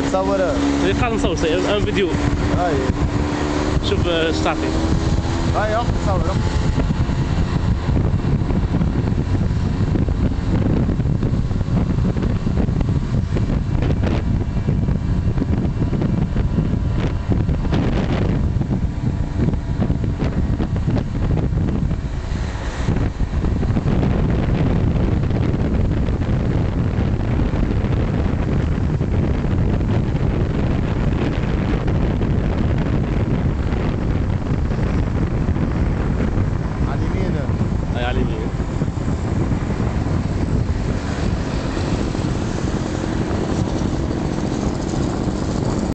بتصور اللي قاعد نصور سي ان فيديو. اي شوف آه، اش ستارتي هاي اخ تصور